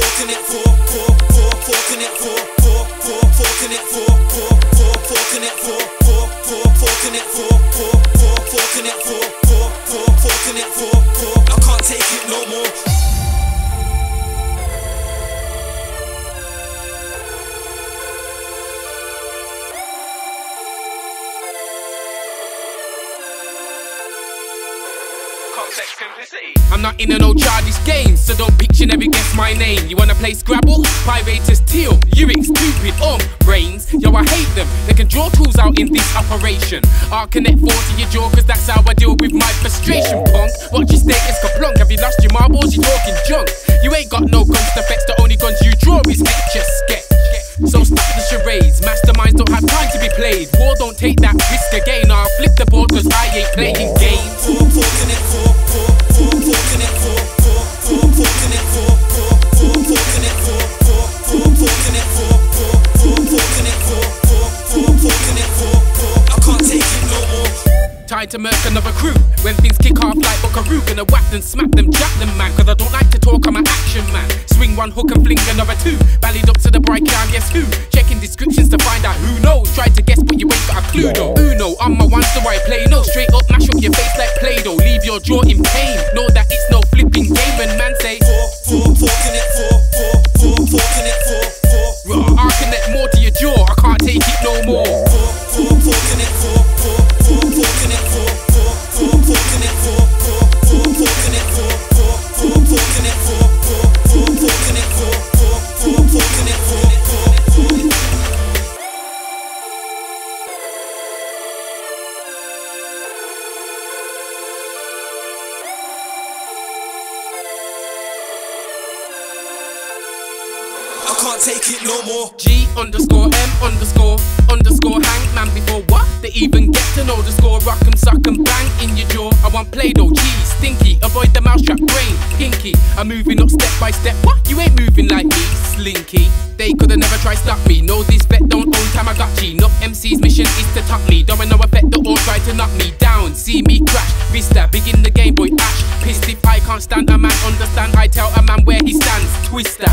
forking it, four, four, four, forking it, four, four, four, forking it, four, four, four, forking it, four, forking it, four, four, four, forking it, four, four. I can't take it no more. I'm not in a no childish game, so don't Pictionary guess my name. You wanna play Scrabble? Piratus teal, you ain't stupid, um, brains. Yo, I hate them. They can draw tools out in this operation. I'll connect four to your jaw, cause that's how I deal with my frustration, punk. Watch your status KerPlunk. Have you lost your marbles? You talking junk. You ain't got no guns to fetch, the only guns you draw is etch sketch. So stop the charades, masterminds don't have time to be played. War don't take that risk again. I'll flip the board cause I ain't playing games. To murk another crew. When things kick off like Buckaroo, gonna whack them, smack them, jack them, man. Cause I don't like to talk, I'm an action man. Swing one hook and fling another two. Ballied up to the bright clown, guess who? Checking descriptions to find out who knows. Try to guess, but you ain't got a clue though. Uno, I'm my one, so I play no. Straight up, mash up your face like Play Doh. Leave your jaw in pain. Know that it's no flipping I can't take it no more. G underscore M underscore underscore hang man before what? They even get to know the score. Rock 'em, suck 'em, bang in your jaw. I want Play Doh, G, stinky. Avoid the mousetrap, brain, pinky. I'm moving up step by step. What? You ain't moving like me, slinky. They coulda never try stop me. No, this bet don't own time. I got Tamagotchi. No MC's mission is to top me. Don't no effect, they all try to knock me down. See me crash. Vista, begin the game, boy, ash. Pissed if I can't stand a man, understand. I tell a man where he stands. Twister.